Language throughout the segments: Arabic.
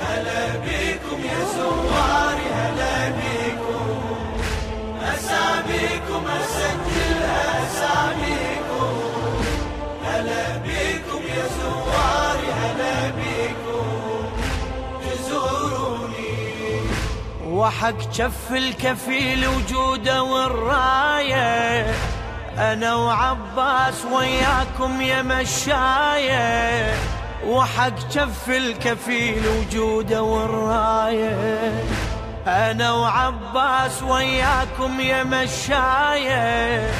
هلا بيكم يا هلا بيكم أسجل هلا بيكم يا هلا بيكم وحق شف الكفيل وجوده والراية. أنا وعباس وياكم يا مشاية. وحق جف الكفيل وجوده والراية. أنا وعباس وياكم يا مشاية.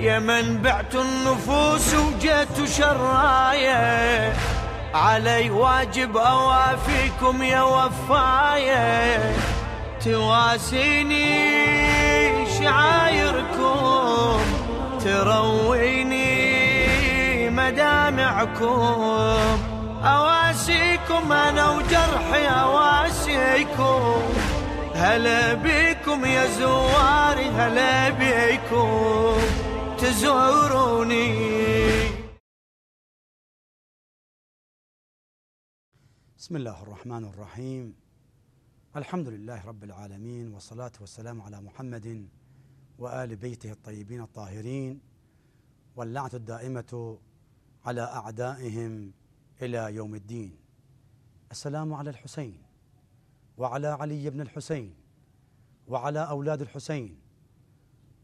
يا من بعت النفوس وجيت شرايه علي واجب أوافيكم يا وفاية. تواسيني شعايركم ترويني مدامعكم. أواسيكم أنا وجرحي أواسيكم. هلا بيكم يا زواري هلا بيكم تزوروني. بسم الله الرحمن الرحيم. الحمد لله رب العالمين والصلاة والسلام على محمد وآل بيته الطيبين الطاهرين واللعنة الدائمة على أعدائهم إلى يوم الدين. السلام على الحسين وعلى علي بن الحسين وعلى أولاد الحسين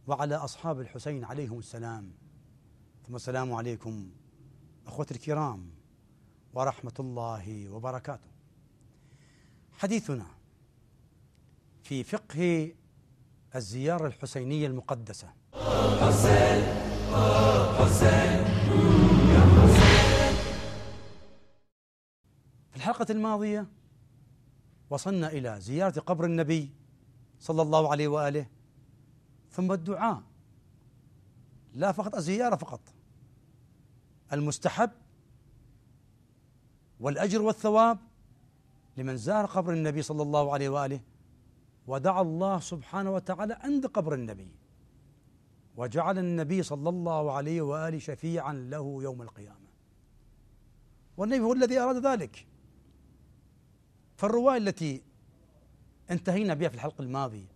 وعلى أصحاب الحسين عليهم السلام. ثم السلام عليكم أخوتي الكرام ورحمة الله وبركاته. حديثنا في فقه الزيارة الحسينية المقدسة. حسين حسين. الحلقة الماضية وصلنا إلى زيارة قبر النبي صلى الله عليه وآله ثم الدعاء. لا فقط الزيارة فقط المستحب والأجر والثواب لمن زار قبر النبي صلى الله عليه وآله ودعا الله سبحانه وتعالى عند قبر النبي وجعل النبي صلى الله عليه وآله شفيعا له يوم القيامة. والنبي هو الذي أراد ذلك. فالرواية التي انتهينا بها في الحلقة الماضية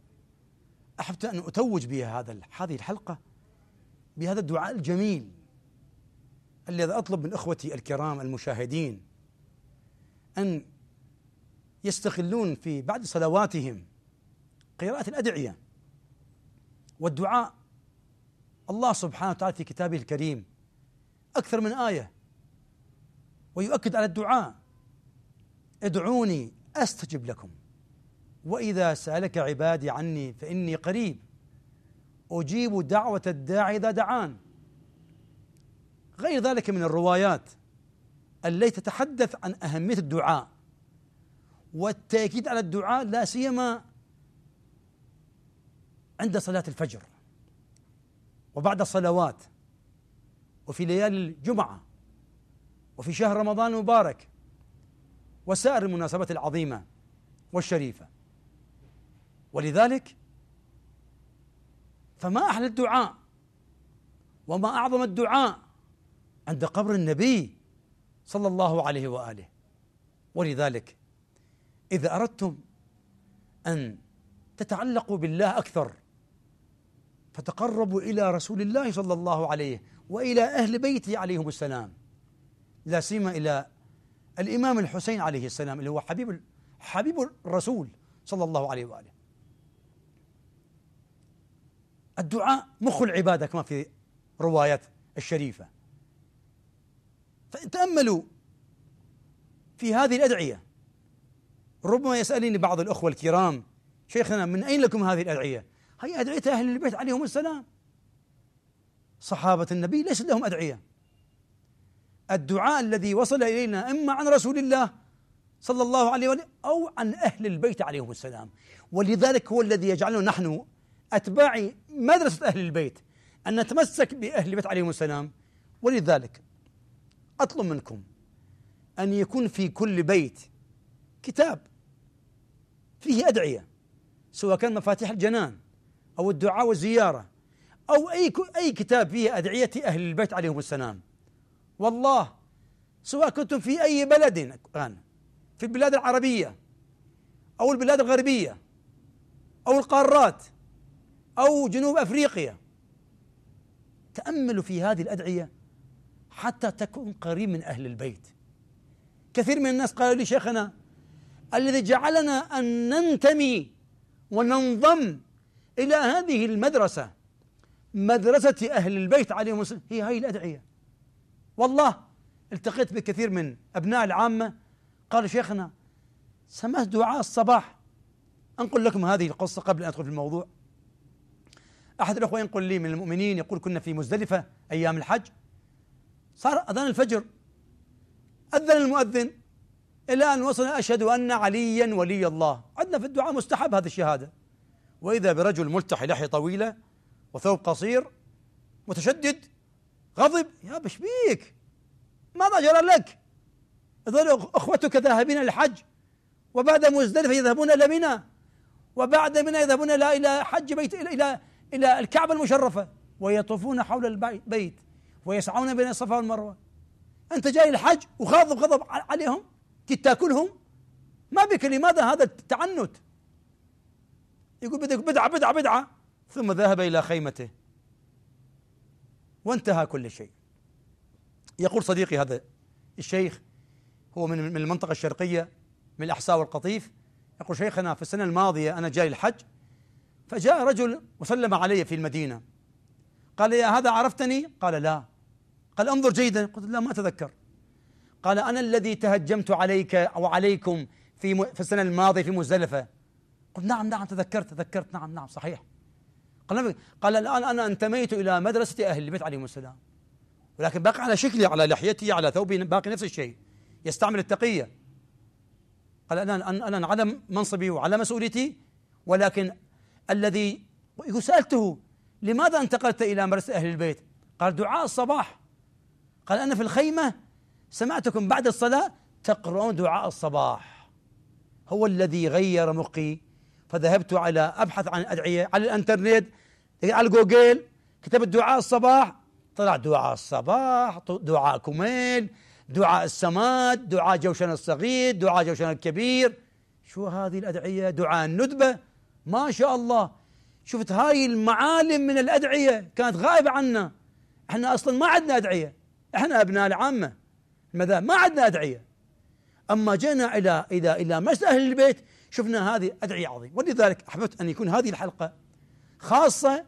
أحببت أن أتوج بها هذا هذه الحلقة بهذا الدعاء الجميل الذي أطلب من إخوتي الكرام المشاهدين أن يستغلون في بعد صلواتهم قراءة الأدعية والدعاء الله سبحانه وتعالى في كتابه الكريم أكثر من آية ويؤكد على الدعاء ادعوني أستجب لكم. وإذا سألك عبادي عني فإني قريب. أجيب دعوة الداعي إذا دعان. غير ذلك من الروايات التي تتحدث عن أهمية الدعاء. والتأكيد على الدعاء لا سيما عند صلاة الفجر وبعد الصلوات. وفي ليالي الجمعة وفي شهر رمضان المبارك وسائر المناسبات العظيمة والشريفة. ولذلك فما أحلى الدعاء وما أعظم الدعاء عند قبر النبي صلى الله عليه وآله. ولذلك إذا أردتم أن تتعلقوا بالله أكثر فتقربوا إلى رسول الله صلى الله عليه وإلى أهل بيته عليهم السلام. لا سيما إلى الإمام الحسين عليه السلام اللي هو حبيب حبيب الرسول صلى الله عليه وآله. الدعاء مخ العبادة كما في روايات الشريفة. فتأملوا في هذه الأدعية. ربما يسألني بعض الأخوة الكرام شيخنا من أين لكم هذه الأدعية؟ هي أدعية أهل البيت عليهم السلام. صحابة النبي ليس لهم أدعية. الدعاء الذي وصل إلينا إما عن رسول الله صلى الله عليه وسلم أو عن أهل البيت عليهم السلام. ولذلك هو الذي يجعلنا نحن أتباع مدرسة أهل البيت أن نتمسك بأهل البيت عليهم السلام. ولذلك أطلب منكم أن يكون في كل بيت كتاب فيه أدعية سواء كان مفاتيح الجنان أو الدعاء والزيارة أو أي أي كتاب فيه أدعية أهل البيت عليهم السلام. والله سواء كنتم في أي بلد الآن في البلاد العربية أو البلاد الغربية أو القارات أو جنوب أفريقيا تأملوا في هذه الأدعية حتى تكون قريب من أهل البيت. كثير من الناس قالوا لي شيخنا الذي جعلنا أن ننتمي وننضم إلى هذه المدرسة مدرسة أهل البيت عليهم السلام. هي هاي الأدعية. والله التقيت بكثير من أبناء العامة. قال شيخنا سمعت دعاء الصباح. أنقل لكم هذه القصة قبل أن أدخل في الموضوع. أحد الأخوة ينقل لي من المؤمنين يقول كنا في مزدلفة أيام الحج. صار أذان الفجر. أذن المؤذن إلى أن وصل أشهد أن عليا ولي الله. عندنا في الدعاء مستحب هذه الشهادة. وإذا برجل ملتحي لحية طويلة وثوب قصير متشدد غضب؟ يا بشبيك ماذا جرى لك؟ يظل أخوتك ذاهبين للحج وبعد مزدلفة يذهبون إلى منى وبعد منى يذهبون إلى إلى حج بيت إلى إلى إلى الكعبة المشرفة ويطوفون حول البيت ويسعون بين الصفا والمروة. أنت جاي الحج وغاضب غضب عليهم؟ تأكلهم؟ ما بك لماذا هذا التعنت؟ يقول بدك بدعة بدعة بدعة. ثم ذهب إلى خيمته. وانتهى كل شيء. يقول صديقي هذا الشيخ هو من من المنطقة الشرقية من الأحساء والقطيف يقول شيخنا في السنة الماضية أنا جاي الحج فجاء رجل وسلم علي في المدينة. قال يا هذا عرفتني؟ قال لا. قال انظر جيدا. قلت لا ما أتذكر. قال أنا الذي تهجمت عليك أو عليكم في في السنة الماضية في مزدلفة. قلت نعم نعم تذكرت تذكرت. نعم نعم صحيح. قال قال الآن أنا انتميت إلى مدرسة أهل البيت عليهم السلام. ولكن باقي على شكلي على لحيتي على ثوبي باقي نفس الشيء. يستعمل التقية. قال أنا أنا على منصبي وعلى مسؤوليتي ولكن الذي سألته لماذا انتقلت إلى مدرسة أهل البيت؟ قال دعاء الصباح. قال أنا في الخيمة سمعتكم بعد الصلاة تقرؤون دعاء الصباح. هو الذي غير مخي. فذهبت على أبحث عن أدعية على الإنترنت على جوجل كتبت دعاء الصباح طلع دعاء الصباح دعاء كميل دعاء السمات دعاء جوشن الصغير دعاء جوشن الكبير. شو هذه الأدعية؟ دعاء الندبة. ما شاء الله. شفت هاي المعالم من الأدعية كانت غائبة عنا. إحنا أصلا ما عندنا أدعية. إحنا أبناء العامة. المذاهب ما عندنا أدعية. أما جينا إلى إلى إلى مذهب أهل البيت شفنا هذه أدعية عظيمة. ولذلك أحببت أن يكون هذه الحلقة خاصة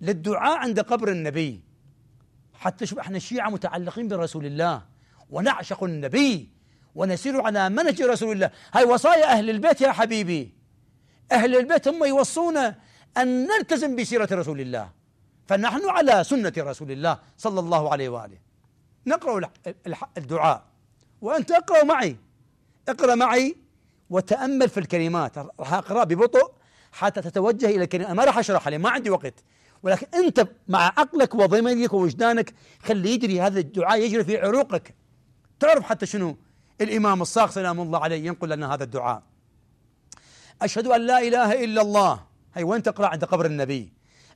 للدعاء عند قبر النبي. حتى شوف إحنا الشيعة متعلقين برسول الله. ونعشق النبي. ونسير على منهج رسول الله. هاي وصايا أهل البيت يا حبيبي. أهل البيت هم يوصونا أن نلتزم بسيرة رسول الله. فنحن على سنة رسول الله صلى الله عليه وآله. نقرأ الدعاء. وأنت اقرأ معي. اقرأ معي وتأمل في الكلمات. راح أقرأ ببطء حتى تتوجه إلى الكلمات ما راح أشرح عليه ما عندي وقت. ولكن أنت مع عقلك وضميرك ووجدانك خلي يجري هذا الدعاء يجري في عروقك. تعرف حتى شنو؟ الإمام الصاغ سلام الله عليه ينقل لنا هذا الدعاء. أشهد أن لا إله إلا الله. هي وين تقرأ؟ عند قبر النبي.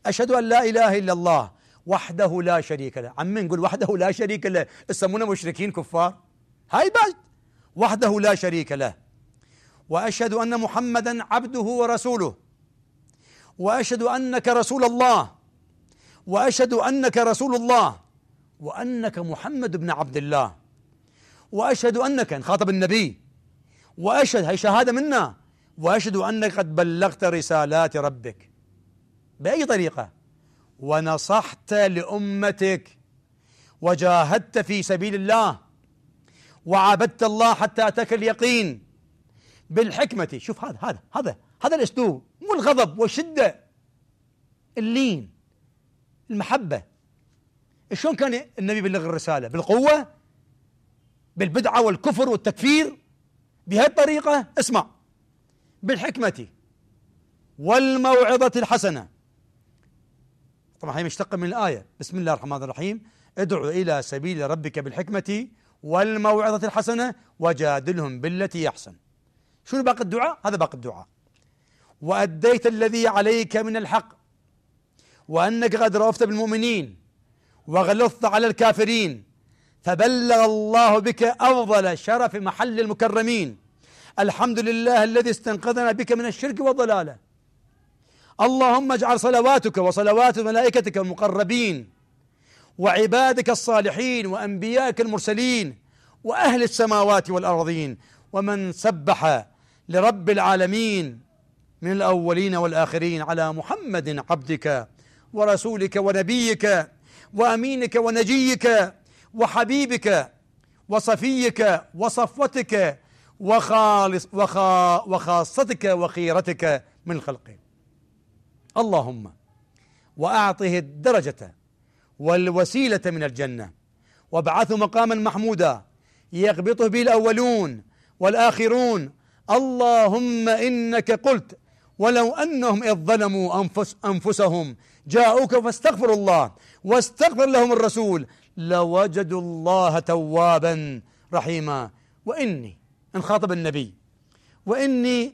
أشهد أن لا إله إلا الله. وحده لا شريك له. عم نقول وحده لا شريك له. يسمونا مشركين كفار. هاي بعد وحده لا شريك له. وأشهد أن محمدا عبده ورسوله. وأشهد أنك رسول الله. وأشهد أنك رسول الله. وأنك محمد بن عبد الله. وأشهد أنك نخاطب النبي. وأشهد هي شهادة منا. وأشهد أنك قد بلغت رسالات ربك. بأي طريقة؟ ونصحت لأمتك. وجاهدت في سبيل الله. وعبدت الله حتى أتاك اليقين. بالحكمة. شوف هذا هذا هذا هذا الأسلوب. مو الغضب والشدة. اللين المحبة. شلون كان النبي يبلغ الرسالة؟ بالقوة بالبدعة والكفر والتكفير. بهذه الطريقة اسمع. بالحكمة. والموعظة الحسنة. طبعا هي مشتقة من الآية. بسم الله الرحمن الرحيم. ادعو إلى سبيل ربك بالحكمة والموعظة الحسنة وجادلهم بالتي أحسن. شنو باقي الدعاء؟ هذا باقي الدعاء. وأديت الذي عليك من الحق وأنك قد رأفت بالمؤمنين وغلظت على الكافرين. فبلغ الله بك أفضل شرف محل المكرمين. الحمد لله الذي استنقذنا بك من الشرك والضلالة. اللهم اجعل صلواتك وصلوات ملائكتك المقربين وعبادك الصالحين وأنبيائك المرسلين وأهل السماوات والأرضين. ومن سبح لرب العالمين من الأولين والآخرين على محمد عبدك ورسولك ونبيك وأمينك ونجيك وحبيبك وصفيك وصفوتك وخالص وخا وخاصتك وخيرتك من خلقه. اللهم وأعطه الدرجة والوسيلة من الجنة وابعثه مقاما محمودا يغبطه به الأولون والآخرون اللهم إنك قلت ولو أنهم إذ ظلموا أنفس أنفسهم جاءوك فاستغفروا الله واستغفر لهم الرسول لوجدوا الله توابا رحيما. وإني إن خاطب النبي وإني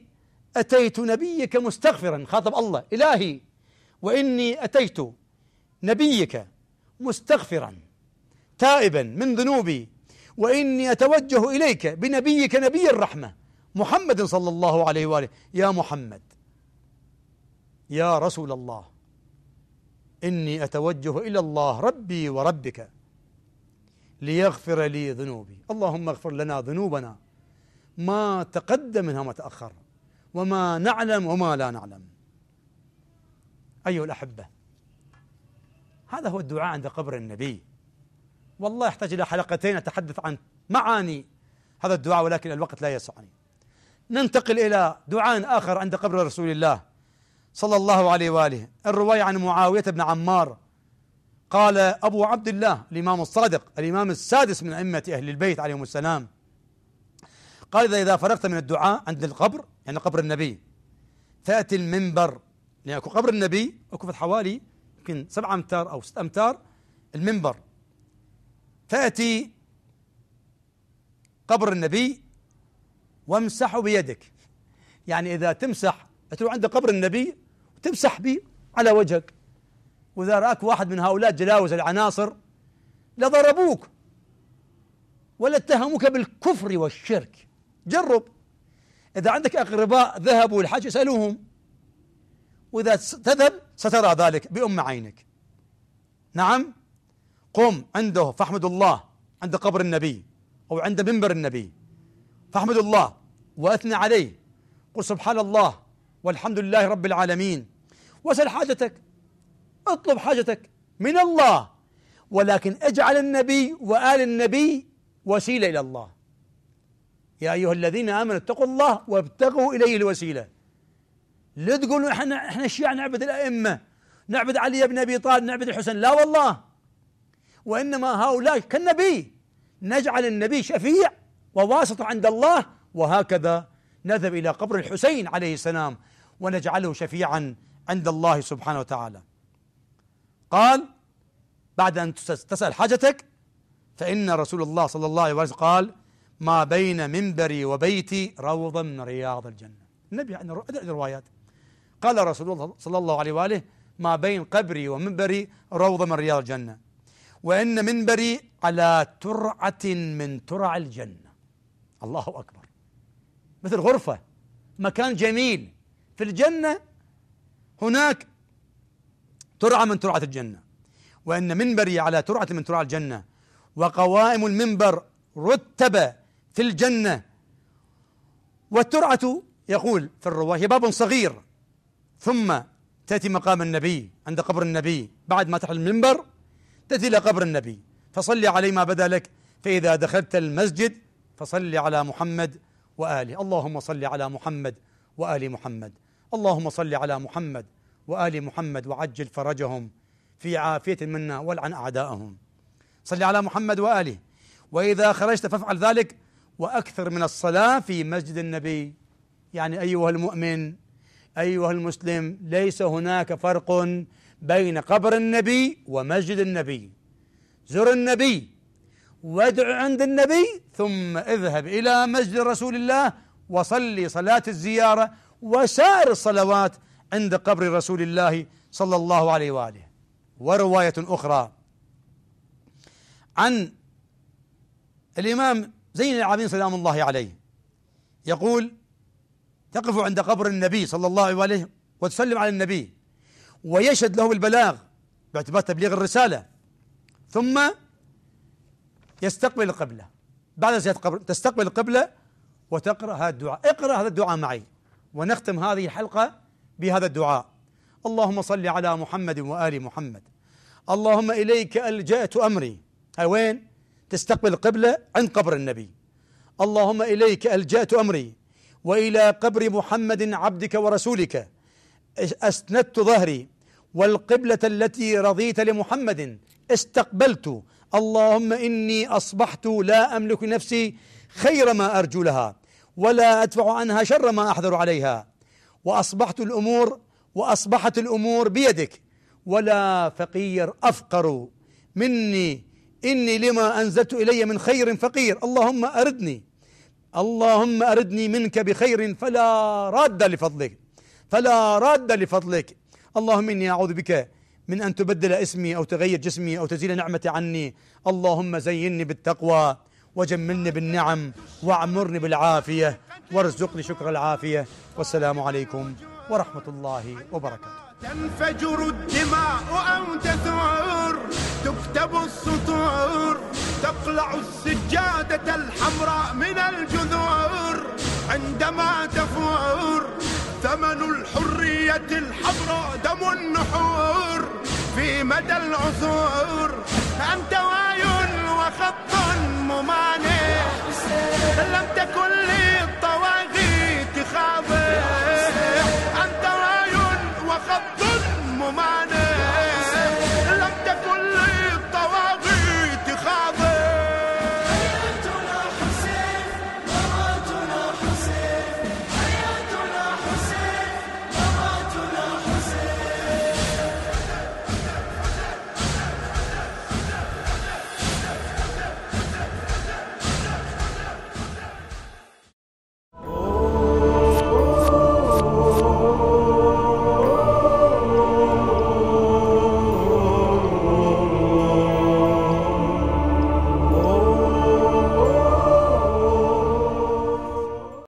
أتيت نبيك مستغفرا خاطب الله إلهي. وإني أتيت نبيك مستغفرا تائبا من ذنوبي. وإني أتوجه إليك بنبيك نبي الرحمة. محمد صلى الله عليه وآله. يا محمد يا رسول الله إني أتوجه إلى الله ربي وربك ليغفر لي ذنوبي. اللهم اغفر لنا ذنوبنا. ما تقدم منها ما تأخر وما نعلم وما لا نعلم. أيها الأحبة هذا هو الدعاء عند قبر النبي. والله يحتاج إلى حلقتين أتحدث عن معاني هذا الدعاء ولكن الوقت لا يسعني. ننتقل إلى دعاء آخر عند قبر رسول الله صلى الله عليه وآله. الرواية عن معاوية بن عمار. قال أبو عبد الله الإمام الصادق الإمام السادس من أئمة أهل البيت عليهم السلام. قال إذا فرغت من الدعاء عند القبر يعني قبر النبي فأتي المنبر. لأن قبر النبي وكفت حوالي يمكن سبعة أمتار أو ست أمتار المنبر. تأتي قبر النبي وامسحه بيدك. يعني إذا تمسح تروح عند قبر النبي وتمسح به على وجهك. وإذا رأك واحد من هؤلاء جلاوز العناصر لضربوك. ولا اتهموك بالكفر والشرك. جرب. إذا عندك أقرباء ذهبوا الحج اسألوهم. وإذا تذهب سترى ذلك بأم عينك. نعم. قم عنده فاحمد الله عند قبر النبي أو عند منبر النبي. فاحمد الله وأثنى عليه. قل سبحان الله والحمد لله رب العالمين. واسأل حاجتك اطلب حاجتك من الله. ولكن اجعل النبي وآل النبي وسيلة إلى الله. يا أيها الذين آمنوا اتقوا الله وابتغوا إليه الوسيلة. لا تقولوا إحنا إحنا الشيعة نعبد الأئمة نعبد علي بن أبي طالب نعبد الحسين. لا والله. وإنما هؤلاء كالنبي. نجعل النبي شفيع. وواسطة عند الله وهكذا نذهب إلى قبر الحسين عليه السلام ونجعله شفيعا عند الله سبحانه وتعالى. قال بعد أن تسأل حاجتك فإن رسول الله صلى الله عليه وسلم قال ما بين منبري وبيتي روضة من رياض الجنة. النبي عن الروايات. قال رسول الله صلى الله عليه وآله ما بين قبري ومنبري روضة من رياض الجنة وإن منبري على ترعة من ترع الجنة. الله أكبر. مثل غرفة مكان جميل. في الجنة هناك ترعة من ترعة الجنة. وإن منبري على ترعة من ترع الجنة. وقوائم المنبر رتب في الجنة. والترعة يقول في الرواية باب صغير. ثم تأتي مقام النبي عند قبر النبي. بعد ما تحل المنبر تأتي إلى قبر النبي. فصلي عليه ما بدا لك. فإذا دخلت المسجد فصلي على محمد وآله. اللهم صل على محمد وآل محمد. اللهم صل على محمد وآل محمد وعجل فرجهم في عافية منا والعن أعداءهم. صل على محمد وآله. وإذا خرجت فافعل ذلك وأكثر من الصلاة في مسجد النبي. يعني أيها المؤمن أيها المسلم ليس هناك فرق بين قبر النبي ومسجد النبي. زر النبي وادع عند النبي ثم اذهب إلى مسجد رسول الله وصلي صلاة الزيارة وسائر الصلوات عند قبر رسول الله صلى الله عليه وآله. ورواية أخرى عن الإمام زين العابدين سلام الله عليه يقول تقف عند قبر النبي صلى الله عليه وتسلم على النبي ويشهد له بالبلاغ باعتبار تبليغ الرسالة ثم يستقبل القبلة. بعد زيارة القبر تستقبل القبلة وتقرأ هذا الدعاء. اقرأ هذا الدعاء معي ونختم هذه الحلقة بهذا الدعاء. اللهم صل على محمد وآل محمد. اللهم إليك ألجأت أمري. هاي وين؟ تستقبل القبلة عند قبر النبي. اللهم إليك ألجأت أمري وإلى قبر محمد عبدك ورسولك. أسندت ظهري والقبلة التي رضيت لمحمد استقبلت اللهم إني أصبحت لا أملك نفسي خير ما أرجو لها ولا أدفع عنها شر ما أحذر عليها. وأصبحت الأمور وأصبحت الأمور بيدك ولا فقير أفقر مني. إني لما أنزلت إلي من خير فقير. اللهم أردني اللهم أردني منك بخير فلا راد لفضلك فلا راد لفضلك. اللهم إني أعوذ بك من أن تبدل اسمي أو تغير جسمي أو تزيل نعمتي عني. اللهم زيني بالتقوى وجملني بالنعم وأعمرني بالعافية وارزقني شكر العافية. والسلام عليكم ورحمة الله وبركاته. تنفجر الدماء أو تثور تكتب السطور تقلع السجادة الحمراء من الجذور. عندما تفور ثمن الحرية الحمراء دم النحور. في مدى العصور أنت واي وخط ممانع؟ لم تكن للطواغيت خاضع أنت واي وخط ممانع؟